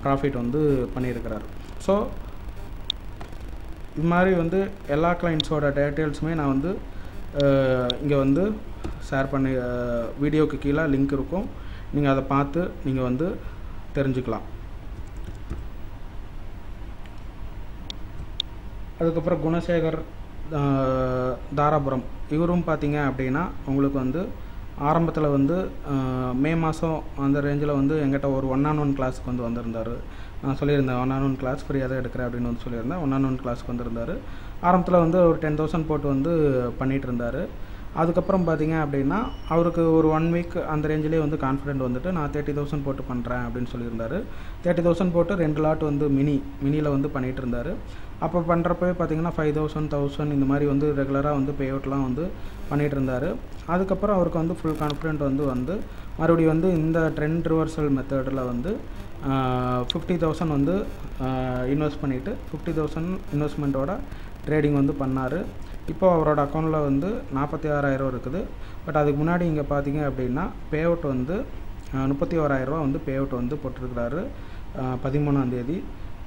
ப்ராஃபிட் வந்து பண்ணியிருக்கிறாரு. ஸோ இது மாதிரி வந்து எல்லா கிளைண்ட்ஸோட டீட்டெயில்ஸுமே நான் வந்து இங்கே வந்து ஷேர் பண்ணி வீடியோக்கு கீழே லிங்க் இருக்கும். நீங்கள் அதை பார்த்து நீங்கள் வந்து தெரிஞ்சுக்கலாம். அதுக்கப்புறம் குணசேகர் தாராபுரம். இவரும் பார்த்தீங்க அப்படின்னா உங்களுக்கு வந்து ஆரம்பத்தில் வந்து மே மாதம் அந்த ரேஞ்சில் வந்து எங்கிட்ட ஒரு ஒன் ஆன் ஒன் கிளாஸுக்கு வந்து வந்திருந்தார். நான் சொல்லியிருந்தேன் ஒன் ஆன் ஒன் கிளாஸ் ஃப்ரீயாக தான் எடுக்கிறேன் அப்படின்னு வந்து சொல்லியிருந்தேன். ஒன் ஆன் ஒன் கிளாஸ்க்கு வந்திருந்தார். ஆரம்பத்தில் வந்து ஒரு டென் தௌசண்ட் போட்டு வந்து பண்ணிகிட்டு இருந்தார். அதுக்கப்புறம் பார்த்தீங்க அப்படின்னா அவருக்கு ஒரு ஒன் வீக் அந்த ரேஞ்சிலே வந்து கான்ஃபிடென்ட் வந்துட்டு நான் தேர்ட்டி தௌசண்ட் போட்டு பண்ணுறேன் அப்படின்னு சொல்லியிருந்தாரு. தேர்ட்டி தௌசண்ட் போட்டு ரெண்டு லாட் வந்து மினி மினியில் வந்து பண்ணிகிட்டு இருந்தார். அப்போ பண்ணுறப்பவே பார்த்தீங்கன்னா ஃபைவ் தௌசண்ட் தௌசண்ட் இந்த மாதிரி வந்து ரெகுலராக வந்து பே அவுட்லாம் வந்து பண்ணிகிட்டு இருந்தார். அதுக்கப்புறம் அவருக்கு வந்து ஃபுல் கான்ஃபிடென்ட் வந்து வந்து மறுபடியும் வந்து இந்த ட்ரெண்ட் ரிவர்சல் மெத்தடில் வந்து ஃபிஃப்டி தௌசண்ட் வந்து இன்வெஸ்ட் பண்ணிவிட்டு ஃபிஃப்டி தௌசண்ட் இன்வெஸ்ட்மெண்ட்டோட ட்ரேடிங் வந்து பண்ணார். இப்போ அவரோட அக்கௌண்ட்டில் வந்து நாற்பத்தி ஆறாயிரம் இருக்குது. பட் அதுக்கு முன்னாடி இங்கே பார்த்தீங்க அப்படின்னா பே அவுட் வந்து முப்பத்தி ஓராயிரரூவா வந்து பே அவுட் வந்து போட்டிருக்கிறாரு. பதிமூணாந்தேதி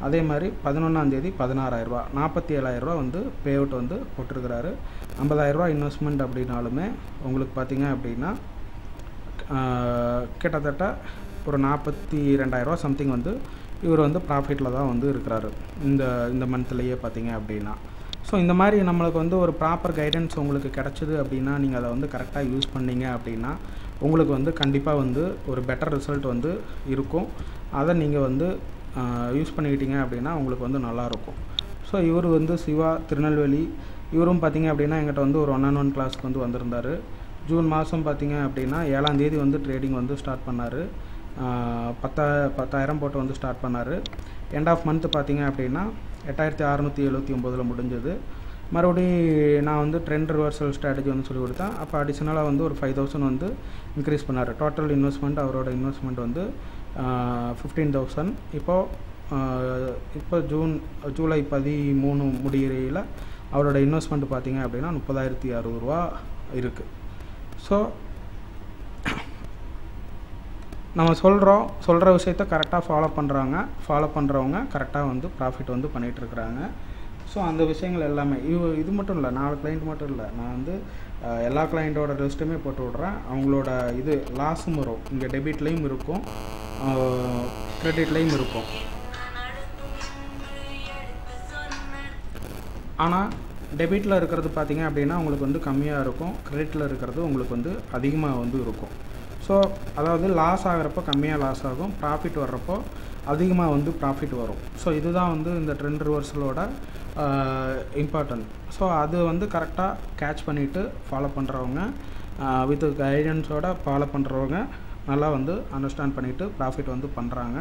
அதே மாதிரி பதினொன்றாந்தேதி பதினாறாயிரரூவா நாற்பத்தி ஏழாயிரரூவா வந்து பே அவுட் வந்து போட்டிருக்கிறாரு. ஐம்பதாயிரரூவா இன்வெஸ்ட்மெண்ட் அப்படின்னாலுமே உங்களுக்கு பார்த்தீங்க அப்படின்னா கிட்டத்தட்ட ஒரு நாற்பத்தி ரெண்டாயிரரூவா சம்திங் வந்து இவர் வந்து ப்ராஃபிட்டில் தான் வந்து இருக்கிறாரு. இந்த இந்த மந்த்லேயே பார்த்தீங்க அப்படின்னா. ஸோ இந்த மாதிரி நம்மளுக்கு வந்து ஒரு ப்ராப்பர் கைடன்ஸ் உங்களுக்கு கிடச்சிது அப்படின்னா நீங்கள் அதை வந்து கரெக்டாக யூஸ் பண்ணீங்க அப்படின்னா உங்களுக்கு வந்து கண்டிப்பாக வந்து ஒரு பெட்டர் ரிசல்ட் வந்து இருக்கும். அதை நீங்கள் வந்து யூஸ் பண்ணிக்கிட்டீங்க அப்படின்னா உங்களுக்கு வந்து நல்லாயிருக்கும் ஸோ இவர் வந்து சிவா திருநெல்வேலி இவரும் பார்த்தீங்க அப்படின்னா எங்கிட்ட வந்து ஒரு ஒன் அண்ட் ஒன் கிளாஸ்க்கு வந்து வந்திருந்தார். ஜூன் மாதம் பார்த்தீங்க அப்படின்னா ஏழாந்தேதி வந்து ட்ரேடிங் வந்து ஸ்டார்ட் பண்ணார். பத்தா பத்தாயிரம் போட்டு வந்து ஸ்டார்ட் பண்ணார். எண்ட் ஆஃப் மந்த் பார்த்திங்க அப்படின்னா எட்டாயிரத்தி அறநூற்றி எழுபத்தி ஒம்போதில் முடிஞ்சது. மறுபடியும் நான் வந்து ட்ரெண்ட் ரிவர்சல் ஸ்ட்ராட்டஜி வந்து சொல்லி கொடுத்தேன். அப்போ அடிஷ்னலாக வந்து ஒரு ஃபைவ் தௌசண்ட் வந்து இன்க்ரீஸ் பண்ணார். டோட்டல் இன்வெஸ்ட்மெண்ட் அவரோட இன்வெஸ்ட்மெண்ட் வந்து ஃபிஃப்டீன் தௌசண்ட் இப்போது இப்போ ஜூன் ஜூலை பதிமூணு முடிகிறையில் அவரோட இன்வெஸ்ட்மெண்ட் பார்த்தீங்க அப்படின்னா முப்பதாயிரத்தி அறுபது ரூபா இருக்குது ஸோ நம்ம சொல்கிறோம் சொல்கிற விஷயத்த கரெக்டாக ஃபாலோ பண்ணுறாங்க ஃபாலோ பண்ணுறவங்க கரெக்டாக வந்து ப்ராஃபிட் வந்து பண்ணிகிட்ருக்குறாங்க ஸோ அந்த விஷயங்கள் எல்லாமே இது இது மட்டும் இல்லை நாலு கிளைண்ட் மட்டும் இல்லை. நான் வந்து எல்லா கிளைண்ட்டோட லிஸ்ட்டுமே போட்டு விட்றேன். அவங்களோட இது லாஸும் வரும். இங்கே டெபிட்லேயும் இருக்கும். க்ரெடிட்லேயும் இருக்கும். ஆனால் டெபிட்டில் இருக்கிறது பார்த்திங்க அப்படின்னா உங்களுக்கு வந்து கம்மியாக இருக்கும். க்ரெடிட்டில் இருக்கிறது உங்களுக்கு வந்து அதிகமாக வந்து இருக்கும். ஸோ அதாவது லாஸ் ஆகிறப்போ கம்மியாக லாஸ் ஆகும். ப்ராஃபிட் வர்றப்போ அதிகமாக வந்து ப்ராஃபிட் வரும். ஸோ இதுதான் வந்து இந்த ட்ரெண்ட் ரிவர்சலோட இம்பார்ட்டன்ட் ஸோ அது வந்து கரெக்டாக கேட்ச் பண்ணிவிட்டு ஃபாலோ பண்ணுறவங்க வித் கைடன்ஸோட ஃபாலோ பண்ணுறவங்க நல்லா வந்து அண்டர்ஸ்டாண்ட் பண்ணிவிட்டு ப்ராஃபிட் வந்து பண்ணுறாங்க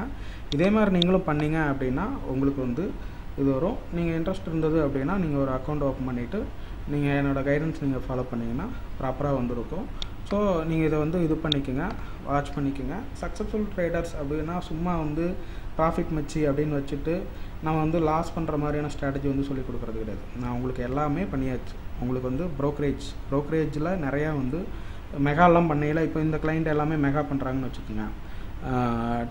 இதே மாதிரி நீங்களும் பண்ணீங்க அப்படின்னா உங்களுக்கு வந்து இது வரும். நீங்கள் இன்ட்ரெஸ்ட் இருந்தது அப்படின்னா நீங்கள் ஒரு அக்கௌண்ட் ஓப்பன் பண்ணிவிட்டு நீங்கள் என்னோடய கைடன்ஸ் நீங்கள் ஃபாலோ பண்ணிங்கன்னா ப்ராப்பராக வந்துருக்கும். ஸோ நீங்கள் இதை வந்து இது பண்ணிக்கோங்க. வாட்ச் பண்ணிக்கோங்க. சக்ஸஸ்ஃபுல் ட்ரேடர்ஸ் அப்படின்னா சும்மா வந்து ப்ராஃபிட் மச்சி அப்படின்னு வச்சுட்டு நான் வந்து லாஸ் பண்ணுற மாதிரியான ஸ்ட்ராட்டஜி வந்து சொல்லி கொடுக்குறது கிடையாது. நான் உங்களுக்கு எல்லாமே பண்ணியாச்சு. உங்களுக்கு வந்து ப்ரோக்கரேஜ் ப்ரோக்கரேஜில் நிறையா வந்து மெகாலாம் பண்ணையில் இப்போ இந்த கிளைண்ட் எல்லாமே மெகா பண்ணுறாங்கன்னு வச்சுக்கோங்க.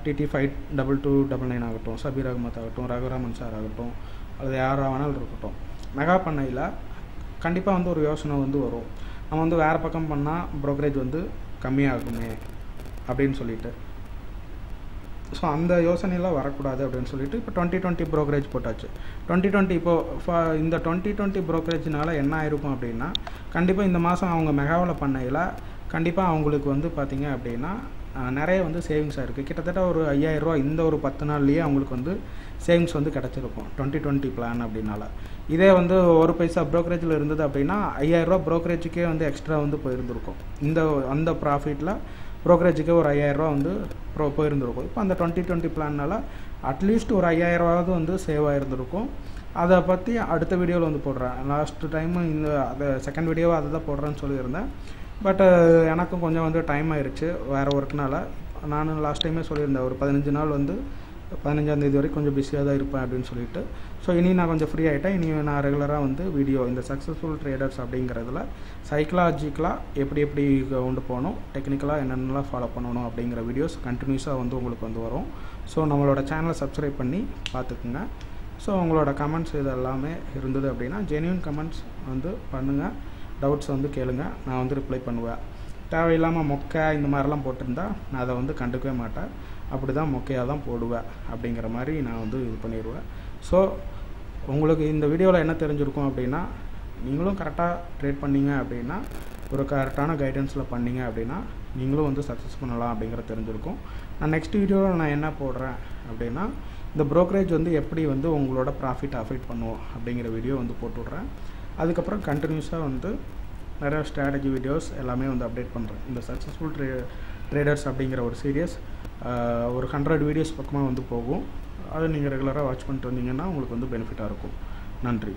DD five double two double nine ஆகட்டும் சபீர் அகமத் ஆகட்டும் ரகுராமன் சார் ஆகட்டும் அது யாராக வேணாலும் இருக்கட்டும். மெகா பண்ணையில் கண்டிப்பாக வந்து ஒரு யோசனை வந்து வரும். நம்ம வந்து வேறு பக்கம் பண்ணால் ப்ரோக்கரேஜ் வந்து கம்மியாகுமே அப்படின்னு சொல்லிட்டு. ஸோ அந்த யோசனையெல்லாம் வரக்கூடாது அப்படின்னு சொல்லிட்டு இப்போ டுவெண்ட்டி டுவெண்ட்டி ப்ரோக்கரேஜ் போட்டாச்சு. டுவெண்ட்டி டுவெண்ட்டி இப்போது இந்த டுவெண்ட்டி டுவெண்ட்டி ப்ரோக்கரேஜ்னால என்ன ஆயிருக்கும் அப்படின்னா கண்டிப்பாக இந்த மாதம் அவங்க மெகாவில் பண்ணையில் கண்டிப்பாக அவங்களுக்கு வந்து பார்த்திங்க அப்படின்னா நிறைய வந்து சேவிங்ஸ் இருக்குது கிட்டத்தட்ட ஒரு ஐயாயிரரூவா இந்த ஒரு பத்து நாள்லேயே அவங்களுக்கு வந்து சேவிங்ஸ் வந்து கிடச்சிருக்கும். டுவெண்ட்டி டுவெண்ட்டி பிளான் அப்படின்னால. இதே வந்து ஒரு பைசா ப்ரோக்கரேஜில் இருந்தது அப்படின்னா ஐயாயிரரூபா ப்ரோக்கரேஜுக்கே வந்து எக்ஸ்ட்ரா வந்து போயிருந்திருக்கும். இந்த அந்த ப்ராஃபிட்டில் ப்ரோக்கரேஜுக்கே ஒரு ஐயாயிரரூபா வந்து ப்ரோ போயிருந்திருக்கும். இப்போ அந்த டுவெண்ட்டி டுவெண்ட்டி பிளான்னால அட்லீஸ்ட் ஒரு ஐயாயிரரூபாவது வந்து சேவ் ஆகிருந்திருக்கும் அதை பற்றி அடுத்த வீடியோவில் வந்து போடுறேன். லாஸ்ட் டைமு இந்த அதை செகண்ட் வீடியோவாக அதை தான் போடுறேன்னு சொல்லியிருந்தேன். பட்டு எனக்கும் கொஞ்சம் வந்து டைம் ஆயிடுச்சு வேறு ஒர்க்னால நான் லாஸ்ட் டைமே சொல்லியிருந்தேன் ஒரு பதினஞ்சு நாள் வந்து பதினஞ்சாந்தேதி வரைக்கும் கொஞ்சம் பிஸியாக தான் இருப்பேன் அப்படின்னு சொல்லிட்டு. ஸோ இனி நான் கொஞ்சம் ஃப்ரீ ஆகிட்டேன் இனி நான் ரெகுலராக வந்து வீடியோ இந்த சக்ஸஸ்ஃபுல் ட்ரேடர்ஸ் அப்படிங்கிறதுல சைக்கலாஜிக்கலாக எப்படி எப்படி கொண்டு போகணும் டெக்னிக்கலாக என்னென்னலாம் ஃபாலோ பண்ணணும் அப்படிங்கிற வீடியோஸ் கண்டினியூஸாக வந்து உங்களுக்கு வந்து வரும். ஸோ நம்மளோட சேனலை சப்ஸ்கிரைப் பண்ணி பார்த்துக்குங்க. ஸோ உங்களோட கமெண்ட்ஸ் இது எல்லாமே இருந்தது அப்படின்னா ஜென்யூன் கமெண்ட்ஸ் வந்து பண்ணுங்கள் டவுட்ஸ் வந்து கேளுங்க. நான் வந்து ரிப்ளை பண்ணுவேன். தேவையில்லாமல் மொக்கை இந்த மாதிரிலாம் போட்டிருந்தா நான் அதை வந்து கண்டுக்கவே மாட்டேன். அப்படி தான் மொக்கையாக தான் போடுவேன் அப்படிங்கிற மாதிரி நான் வந்து இது பண்ணிடுவேன் ஸோ உங்களுக்கு இந்த வீடியோவில் என்ன தெரிஞ்சிருக்கும் அப்படின்னா நீங்களும் கரெக்டாக ட்ரேட் பண்ணீங்க அப்படின்னா ஒரு கரெக்டான கைடன்ஸில் பண்ணிங்க அப்படின்னா நீங்களும் வந்து சக்ஸஸ் பண்ணலாம் அப்படிங்கிறது தெரிஞ்சிருக்கும். நான் நெக்ஸ்ட் வீடியோவில் நான் என்ன போடுறேன் அப்படின்னா இந்த ப்ரோக்கரேஜ் வந்து எப்படி வந்து உங்களோட ப்ராஃபிட் அஃபெக்ட் பண்ணுவோம் அப்படிங்கிற வீடியோ வந்து போட்டு விட்றேன். அதுக்கப்புறம் கண்டினியூஸாக வந்து நிறையா ஸ்ட்ராட்டஜி வீடியோஸ் எல்லாமே வந்து அப்டேட் பண்ணுறேன் இந்த சக்ஸஸ்ஃபுல் ட்ரே ட்ரேடர்ஸ் அப்படிங்கிற ஒரு சீரியஸ் ஒரு ஹண்ட்ரட் வீடியோஸ் பக்கமாக வந்து போகும். அதை நீங்கள் ரெகுலராக வாட்ச் பண்ணிட்டு வந்தீங்கன்னா உங்களுக்கு வந்து பெனிஃபிட்டாக இருக்கும். நன்றி.